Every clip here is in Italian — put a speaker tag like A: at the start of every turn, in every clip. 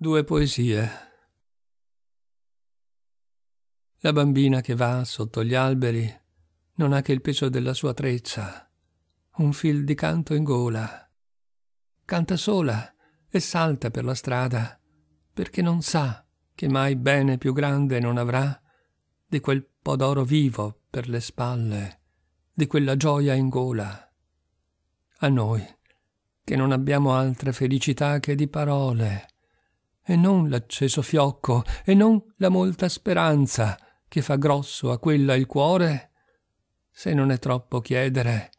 A: Due poesie. La bambina che va sotto gli alberi non ha che il peso della sua treccia, un fil di canto in gola. Canta sola e salta per la strada perché non sa che mai bene più grande non avrà di quel po' d'oro vivo per le spalle, di quella gioia in gola. A noi, che non abbiamo altre felicità che di parole, e non l'acceso fiocco, e non la molta speranza che fa grosso a quella il cuore, se non è troppo chiedere,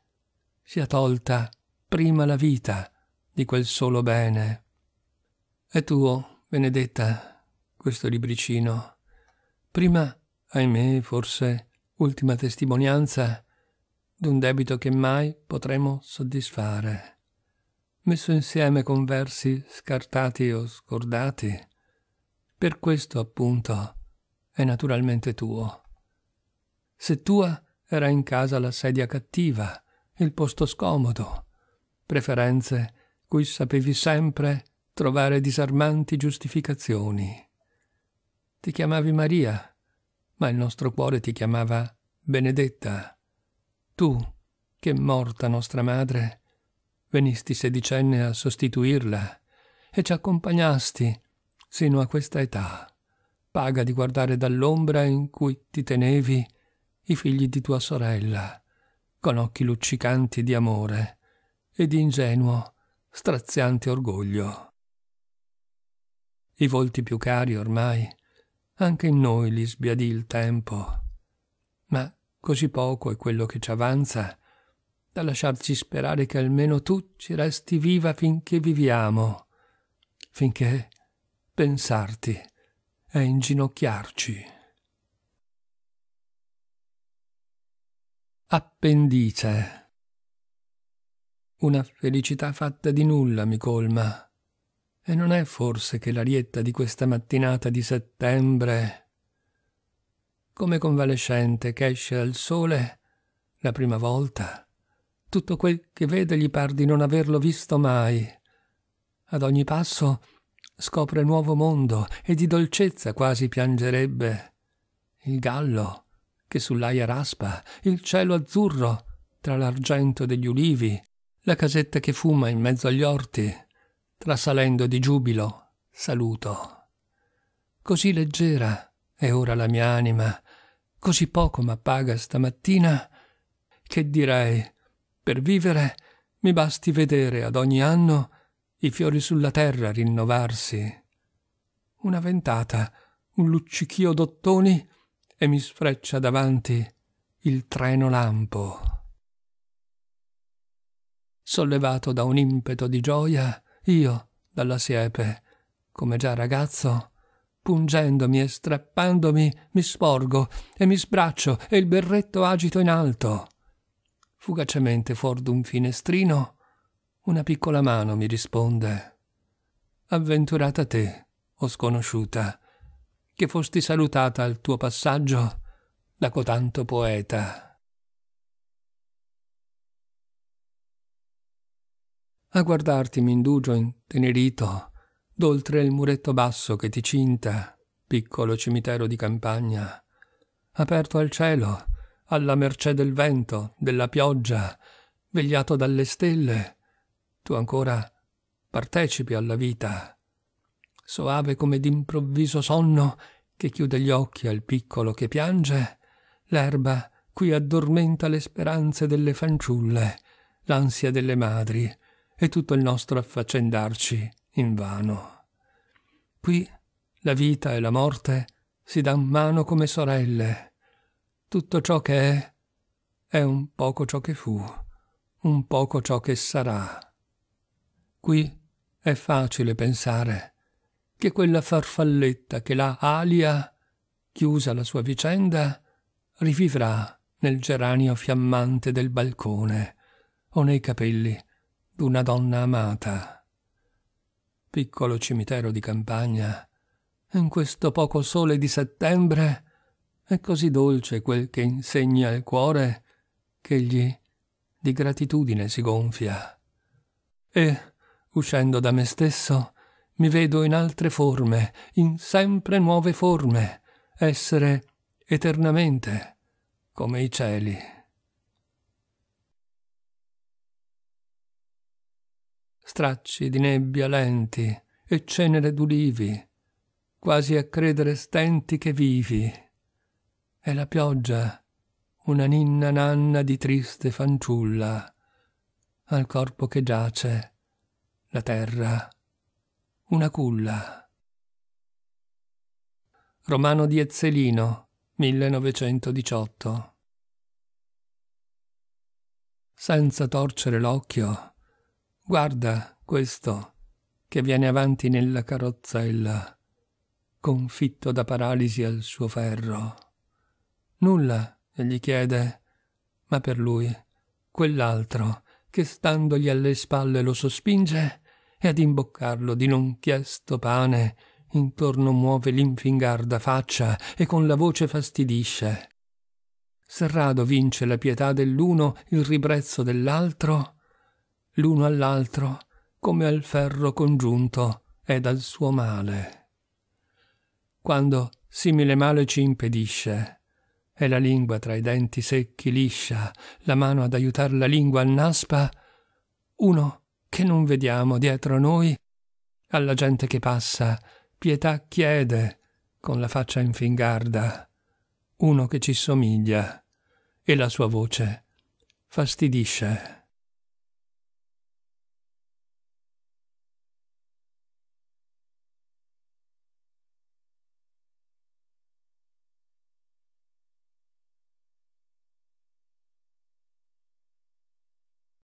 A: sia tolta prima la vita di quel solo bene. È tuo, Benedetta, questo libricino. Prima, ahimè, forse, ultima testimonianza d'un debito che mai potremo soddisfare messo insieme con versi scartati o scordati. Per questo, appunto, è naturalmente tuo. Se tua era in casa la sedia cattiva, il posto scomodo, preferenze cui sapevi sempre trovare disarmanti giustificazioni. Ti chiamavi Maria, ma il nostro cuore ti chiamava Benedetta. Tu, che morta nostra madre, venisti sedicenne a sostituirla e ci accompagnasti sino a questa età, paga di guardare dall'ombra in cui ti tenevi i figli di tua sorella, con occhi luccicanti di amore e di ingenuo, straziante orgoglio. I volti più cari ormai, anche in noi li sbiadì il tempo, ma così poco è quello che ci avanza da lasciarci sperare che almeno tu ci resti viva finché viviamo, finché pensarti è inginocchiarci. Appendice. Una felicità fatta di nulla mi colma. E non è forse che l'arietta di questa mattinata di settembre, come convalescente che esce al sole la prima volta, tutto quel che vede gli par di non averlo visto mai. Ad ogni passo scopre nuovo mondo e di dolcezza quasi piangerebbe. Il gallo che sull'aia raspa, il cielo azzurro tra l'argento degli ulivi, la casetta che fuma in mezzo agli orti, trasalendo di giubilo, saluto. Così leggera è ora la mia anima, così poco m'appaga stamattina, che direi per vivere mi basti vedere ad ogni anno i fiori sulla terra rinnovarsi. Una ventata, un luccichio d'ottoni e mi sfreccia davanti il treno lampo. Sollevato da un impeto di gioia, io, dalla siepe, come già ragazzo, pungendomi e strappandomi, mi sporgo e mi sbraccio e il berretto agito in alto fugacemente fuor d'un finestrino, una piccola mano mi risponde. Avventurata te, o sconosciuta, che fosti salutata al tuo passaggio da cotanto poeta. A guardarti m'indugio intenerito, d'oltre il muretto basso che ti cinta, piccolo cimitero di campagna, aperto al cielo, alla mercé del vento, della pioggia, vegliato dalle stelle, tu ancora partecipi alla vita. Soave come d'improvviso sonno che chiude gli occhi al piccolo che piange, l'erba qui addormenta le speranze delle fanciulle, l'ansia delle madri e tutto il nostro affaccendarci invano. Qui la vita e la morte si dan mano come sorelle, tutto ciò che è è un poco ciò che fu, un poco ciò che sarà. Qui è facile pensare che quella farfalletta che la alia, chiusa la sua vicenda, rivivrà nel geranio fiammante del balcone o nei capelli d'una donna amata. Piccolo cimitero di campagna, in questo poco sole di settembre, è così dolce quel che insegna il cuore che egli di gratitudine si gonfia. E, uscendo da me stesso, mi vedo in altre forme, in sempre nuove forme, essere eternamente come i cieli. Stracci di nebbia lenti e cenere d'ulivi, quasi a credere stenti che vivi, e la pioggia, una ninna nanna di triste fanciulla, al corpo che giace, la terra, una culla. Romano di Ezzelino, 1918 Senza torcere l'occhio, guarda questo che viene avanti nella carrozzella, confitto da paralisi al suo ferro. Nulla, egli chiede, ma per lui quell'altro che standogli alle spalle lo sospinge e ad imboccarlo di non chiesto pane intorno muove l'infingarda faccia e con la voce fastidisce. Serrado vince la pietà dell'uno il ribrezzo dell'altro, l'uno all'altro come al ferro congiunto è dal suo male. Quando simile male ci impedisce, e la lingua tra i denti secchi liscia, la mano ad aiutar la lingua annaspa, uno che non vediamo dietro noi, alla gente che passa, pietà chiede, con la faccia infingarda, uno che ci somiglia, e la sua voce fastidisce.